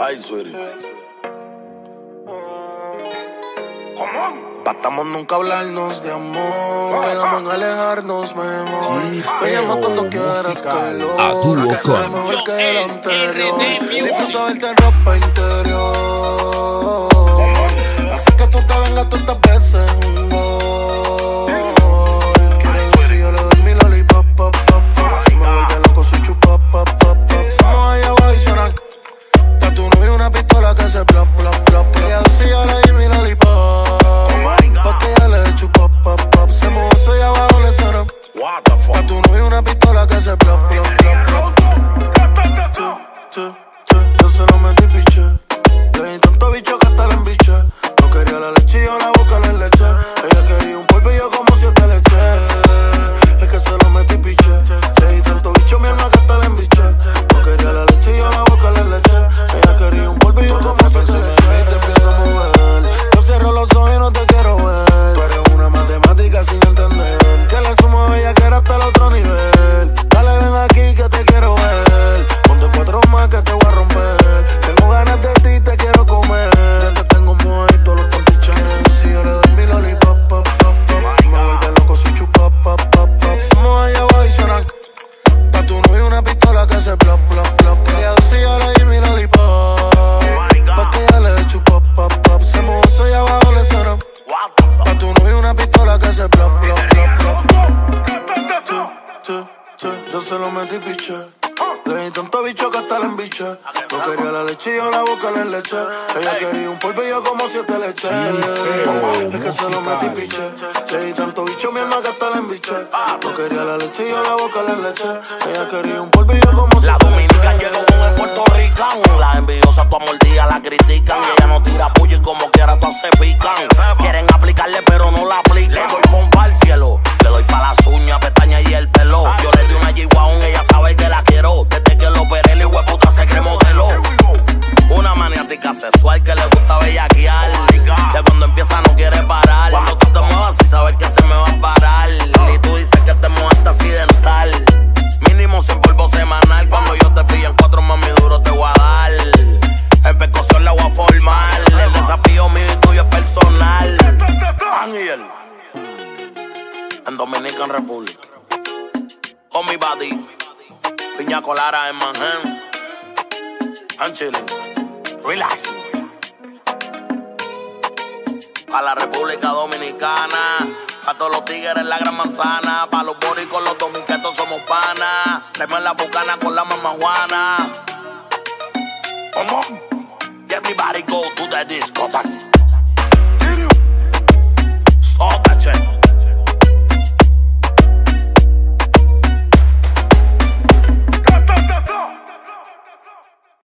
Ay, sweetie. Patamos nunca hablarnos de amor. Quedamos en alejarnos mejor. Me llamas cuando quieras calor. A dúo con mejor que el anterior. Disfruto verte en ropa interior. Así que tú te vengas todas estas una pistola que se plop, plop, plop, se lo metí una pistola que se plop, plop, plop, plop. Che, che, che, yo se lo metí piche. Le di tanto bicho que hasta la embiche. No quería la leche y yo la boca le leche. Ella quería un polvo y yo como siete leche. Es que se lo metí piche. Le di tanto bicho mi alma que hasta la embiche. No quería la leche y yo la boca le leche. Ella quería un polvo y yo como La siete dominicana leche. llegó con el puertorricano. Las envidiosas tu amor día la critican. Y ella no tira puya y como quiera todas se pican. Sexual que le gusta bellaquear. Que cuando empieza no quiere parar. Cuando tú te muevas y sabes que se me va a parar. Y tú dices que te muevaste accidental. Mínimo 100 polvo semanal. Cuando yo te pillo en cuatro, mami duro te voy a dar. En percusión la voy a formar. El desafío mío y tuyo es personal. Ángel. En Dominican Republic. Con mi body. Piña Colara en Manhattan. I'm chilling. Relax. Para la República Dominicana, para todos los tigres la gran manzana, para los boricos los dominicanos somos panas, Tremenda la bucana con la mamá Juana. ¿Cómo? Everybody go to the discotheque. Stop that shit.